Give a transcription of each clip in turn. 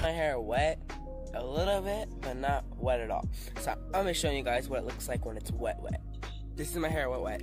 My hair wet a little bit, but not wet at all. So I'm gonna show you guys what it looks like when it's wet wet. This is my hair wet wet.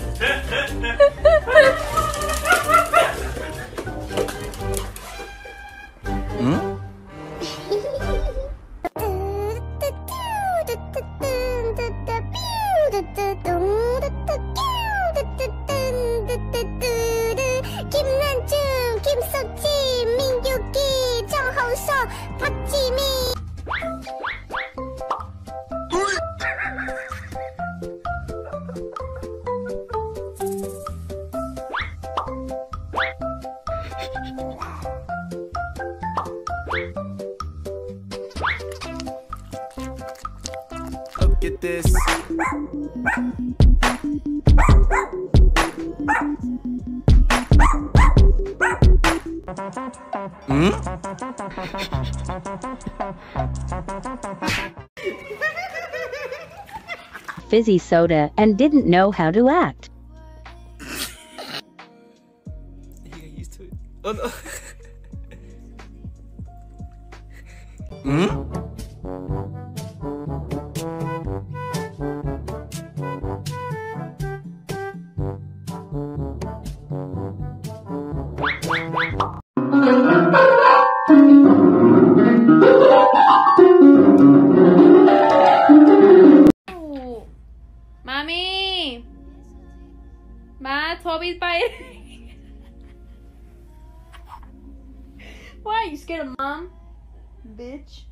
Look at this. Hmm? fizzy soda and didn't know how to act. 我都。嗯。妈咪，妈，托比拜。Why? You scared of mom? Bitch.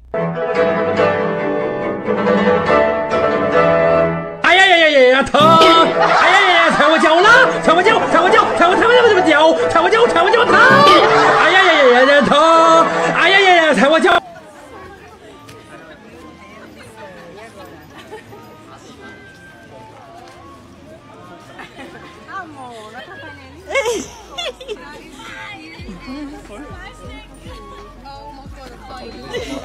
哎呀呀呀呀呀疼！哎呀呀呀，踩我脚了！踩我脚，踩我脚，踩我踩我踩我脚，踩我脚，踩我脚疼！哎呀呀呀呀呀疼！哎呀呀呀，踩我脚！ That Oh,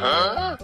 Huh?